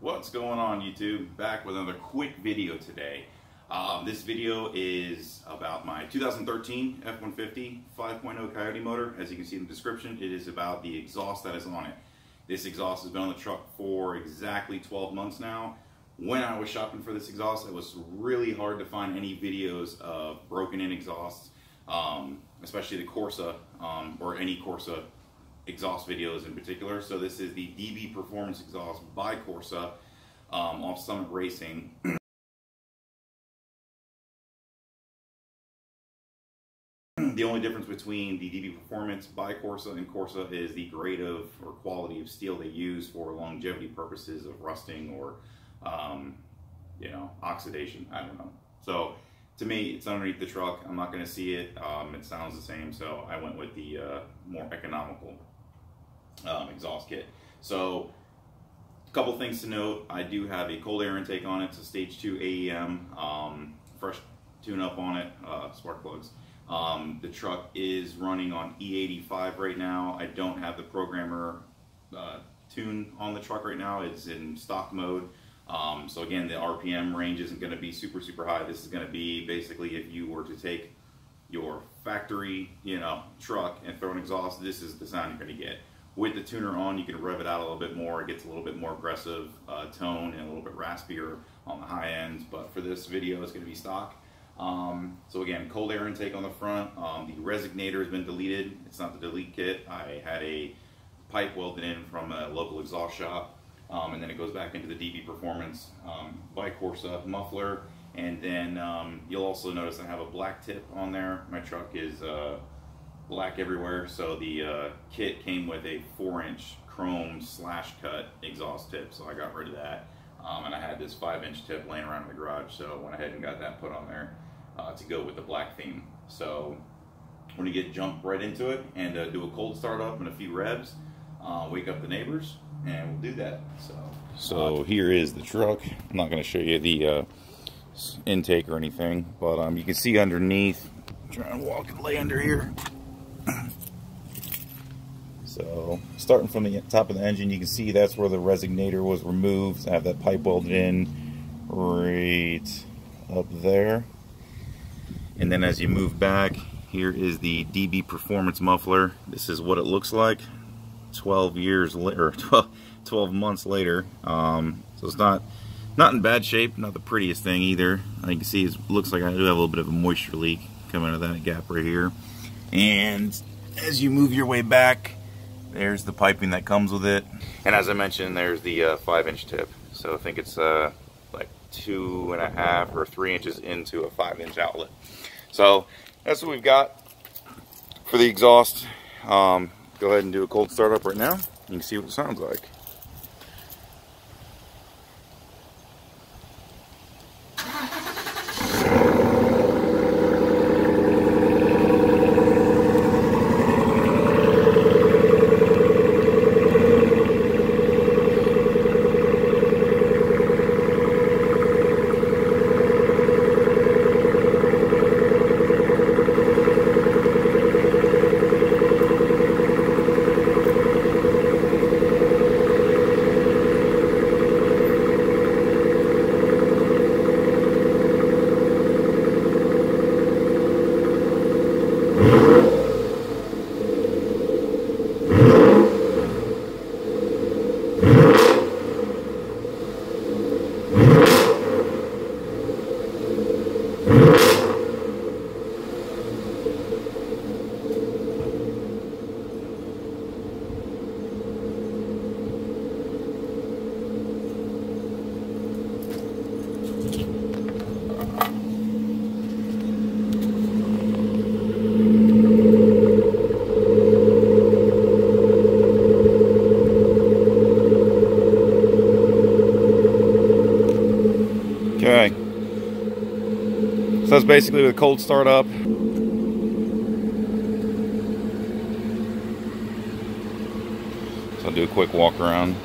What's going on YouTube? Back with another quick video today. Um, this video is about my 2013 F-150 5.0 Coyote motor. As you can see in the description, it is about the exhaust that is on it. This exhaust has been on the truck for exactly 12 months now. When I was shopping for this exhaust, it was really hard to find any videos of broken in exhausts, um, especially the Corsa um, or any Corsa exhaust videos in particular. So this is the DB Performance exhaust by Corsa um, off Summit Racing. the only difference between the DB Performance by Corsa and Corsa is the grade of or quality of steel they use for longevity purposes of rusting or um, you know oxidation. I don't know. So to me, it's underneath the truck. I'm not going to see it. Um, it sounds the same, so I went with the uh, more economical um, exhaust kit. So a couple things to note. I do have a cold air intake on it. It's a stage 2 AEM, um, fresh tune up on it, uh, spark plugs. Um, the truck is running on E85 right now. I don't have the programmer uh, tune on the truck right now. It's in stock mode. Um, so again, the RPM range isn't going to be super, super high. This is going to be basically if you were to take your factory, you know, truck and throw an exhaust, this is the sound you're going to get. With the tuner on, you can rev it out a little bit more. It gets a little bit more aggressive uh, tone and a little bit raspier on the high ends. But for this video, it's going to be stock. Um, so again, cold air intake on the front. Um, the resignator has been deleted. It's not the delete kit. I had a pipe welded in from a local exhaust shop. Um, and then it goes back into the DB Performance um, by Corsa muffler. And then um, you'll also notice I have a black tip on there. My truck is uh, black everywhere. So the uh, kit came with a four inch chrome slash cut exhaust tip. So I got rid of that. Um, and I had this five inch tip laying around in the garage. So I went ahead and got that put on there uh, to go with the black theme. So we're gonna get jump right into it and uh, do a cold start up and a few revs, uh, wake up the neighbors, and we'll do that. So, so here is the truck. I'm not gonna show you the uh, intake or anything, but um, you can see underneath. I'm trying to walk and lay under here. So starting from the top of the engine, you can see that's where the resignator was removed. I have that pipe welded in right up there. And then as you move back, here is the DB Performance muffler. This is what it looks like 12 years later, 12, 12 months later. Um, so it's not not in bad shape, not the prettiest thing either. I can see it looks like I do have a little bit of a moisture leak coming out of that gap right here. And as you move your way back, there's the piping that comes with it. And as I mentioned, there's the uh, five inch tip. So I think it's uh, like two and a half or three inches into a five inch outlet. So that's what we've got for the exhaust. Um, go ahead and do a cold startup right now. You can see what it sounds like. That's basically the cold start up. So I'll do a quick walk around.